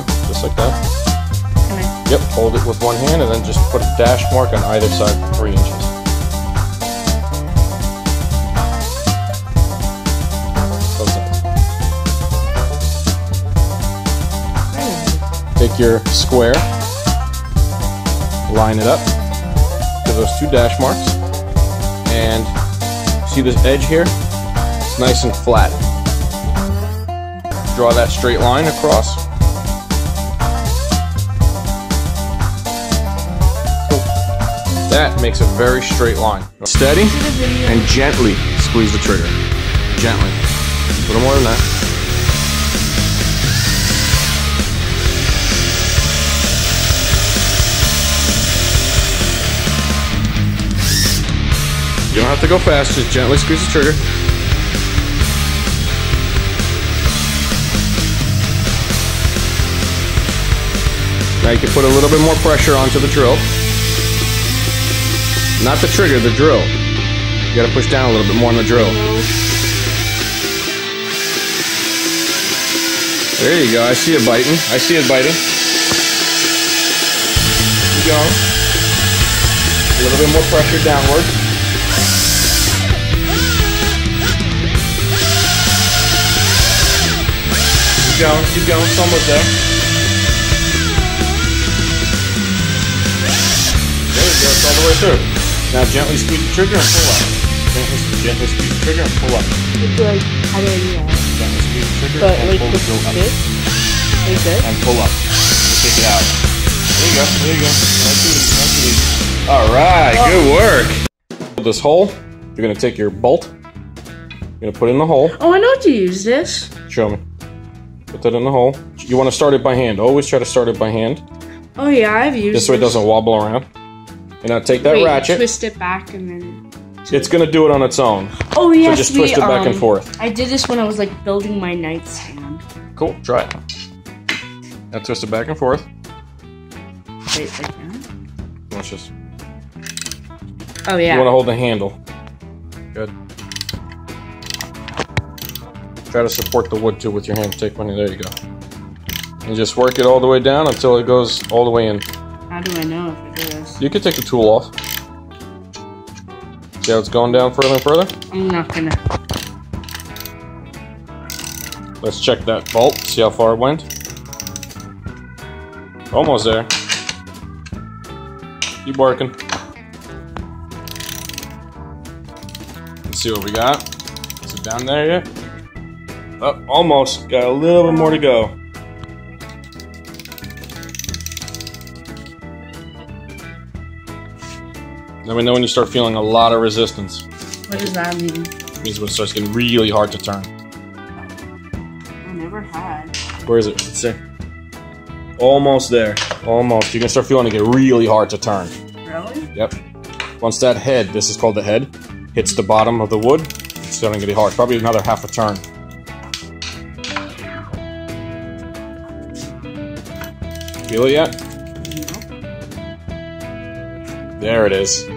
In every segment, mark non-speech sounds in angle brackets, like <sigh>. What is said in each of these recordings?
go, just like that. I? Yep, hold it with one hand and then just put a dash mark on either side for three inches. Take your square, line it up to those two dash marks, and see this edge here? It's nice and flat. Draw that straight line across. That makes a very straight line. Steady and gently squeeze the trigger. Gently. A little more than that. You don't have to go fast, just gently squeeze the trigger. Now you can put a little bit more pressure onto the drill. Not the trigger, the drill. You gotta push down a little bit more on the drill. There you go. I see it biting. I see it biting. Keep going. A little bit more pressure downward. Keep going. Keep going. Almost there. There we go. It's all the way through. Now gently squeeze the trigger and pull up. Gently, gently squeeze the trigger and pull up. It's like I don't know. Gently squeeze the trigger But and like pull the drill up. Like this. And pull up. Take it out. There you go. There you go. Nice and easy. Nice and easy. All right. Good work. This hole, you're gonna take your bolt. You're gonna put it in the hole. Oh, I know how to use this. Show me. Put that in the hole. You want to start it by hand. Always try to start it by hand. Oh yeah, I've used This way it doesn't wobble around. And now take that Wait, ratchet. twist it back and then. It's gonna do it on its own. Oh So yes, just we, twist it back and um, forth. I did this when I was like building my nightstand. Cool. Try it. Now twist it back and forth. Wait, like that? Let's just. Oh yeah. You want to hold the handle. Good. Try to support the wood too with your hand. Take one. There you go. And just work it all the way down until it goes all the way in. How do I know if it is? You could take the tool off. See how it's going down further and further? I'm not gonna. Let's check that bolt. See how far it went. Almost there. Keep working. Let's see what we got. Is it down there yet? Oh, almost. Got a little bit more to go. Let me know when you start feeling a lot of resistance. What does that mean? It means when it starts getting really hard to turn. I never had. Where is it? Let's see. Almost there. Almost. You're gonna start feeling it get really hard to turn. Really? Yep. Once that head, this is called the head, hits the bottom of the wood, it's starting to get hard. Probably another half a turn. Feel it yet? There it is.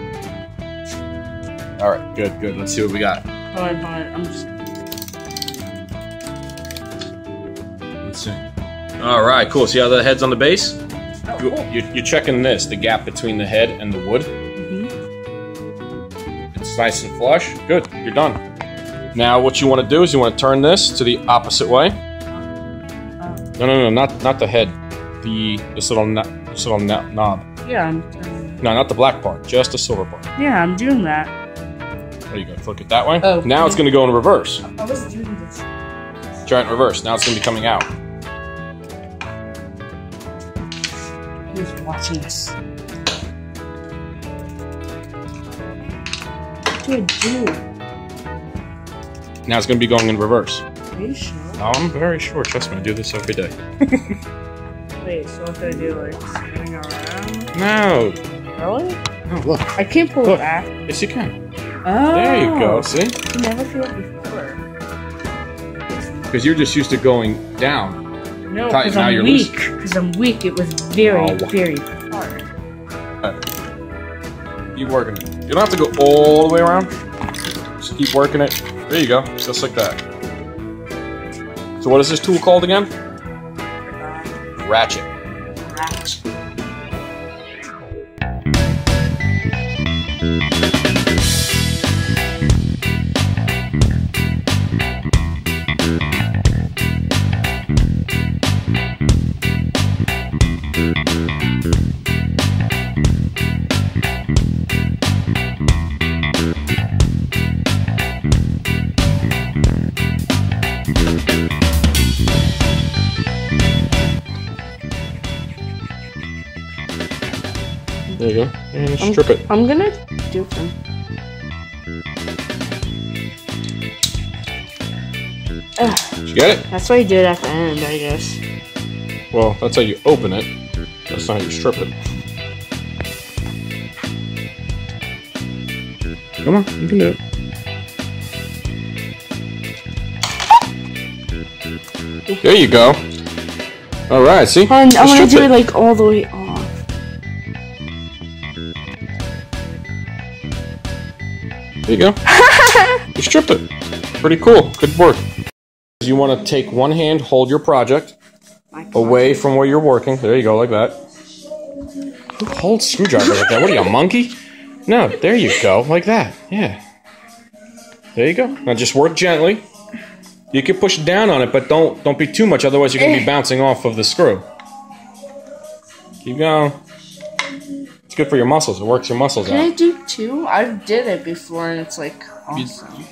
All right, good, good. Let's see what we got. Hold on, hold on. I'm just. Let's see. All right, cool. See how the head's on the base? Oh, You, cool. you, you're checking this, the gap between the head and the wood. Mhm. It's nice and flush. Good, you're done. Now, what you want to do is you want to turn this to the opposite way. No, no, no, not not the head. The this little this little knob. Yeah, I'm. turning- No, not the black part. Just the silver part. Yeah, I'm doing that. There you go. Flip it that way. Oh. Now it's going to go in reverse. I was doing this. Try it in reverse. Now it's going to be coming out. Who's watching us? Dude, dude. Now it's going to be going in reverse. Are you sure? Oh, I'm very sure. Trust me, I do this every day. <laughs> Wait, so what do I do? Like spinning around? No. Really? No, look. I can't pull Look. it back. Yes, you can. Oh. There you go. Oh. See? I never feel it before. Because you're just used to going down. No, because now I'm you're weak. Because I'm weak. It was very, Oh. very hard. Uh, keep working it. You don't have to go all the way around. Just keep working it. There you go. Just like that. So what is this tool called again? ratchet. Ratchet. There you go. And I'm- strip it. I'm gonna do some. Ugh, Did you get it? that's why you do it at the end, I guess. Well, that's how you open it. That's not how you strip it. Come on, you can do it. There you go. All right, see? And I'm gonna do it like all the way There you go. <laughs> you stripped it. Pretty cool. Good work. You want to take one hand, hold your project away from where you're working. There you go, like that. Who holds screwdriver like that? What are you, a monkey? No, there you go, like that. Yeah. There you go. Now just work gently. You can push down on it, but don't don't be too much, otherwise you're gonna be eh. bouncing off of the screw. Keep going. It's good for your muscles. It works your muscles Can I out. Two? I did it before and it's like awesome.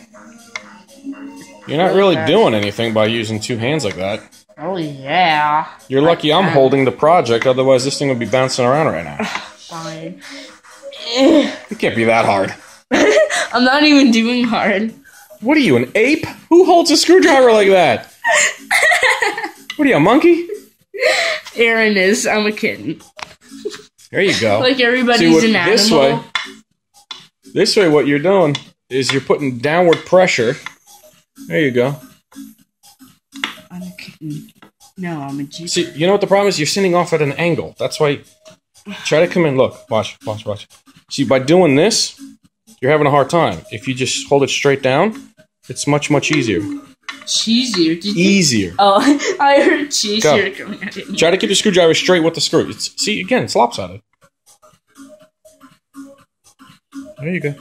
You're not really doing anything by using two hands like that. Oh yeah. You're lucky I'm holding the project, otherwise this thing would be bouncing around right now. <laughs> Fine. It can't be that hard. <laughs> I'm not even doing hard. What are you, an ape? Who holds a screwdriver like that? <laughs> What are you, a monkey? Aaron is. I'm a kitten. There you go. Like everybody's See, what- an animal. this way, this way, what you're doing is you're putting downward pressure. There you go. I'm a kitten. No, I'm a Jeep. See, you know what the problem is? You're sitting off at an angle. That's why. Try to come in. Look, watch, watch, watch. See, by doing this, you're having a hard time. If you just hold it straight down, it's much, much easier. Cheesier. Did you? Easier. Oh, <laughs> I heard cheesier Go. coming out of me. Try to keep the screwdriver straight with the screw. It's, see, again, it's lopsided. There you go.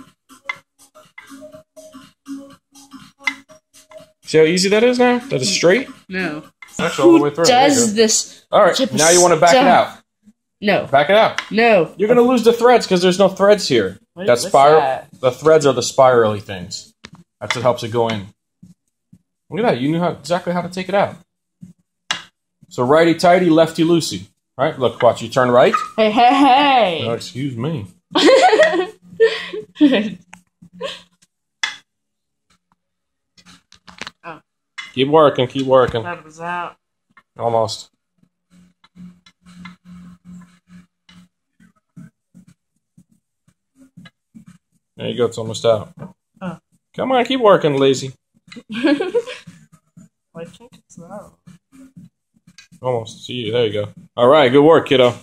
See how easy that is now? That is straight? No. It's actually all the way through. There you does this? All right, Chip now you want to back it out. No. Back it out. No. You're gonna lose the threads because there's no threads here. What- that spiral, that? the threads are the spirally things. That's what helps it go in. Look at that. You knew how, exactly how to take it out. So righty tighty, lefty loosey. Right? Look, watch. You turn right. Hey, hey, Oh, excuse me. <laughs> hey. <laughs> Keep working. Keep working. that was out. Almost. There you go. It's almost out. Oh. Come on, keep working, lazy. <laughs> I think it's out. Almost. See you. There you go. All right. Good work, kiddo.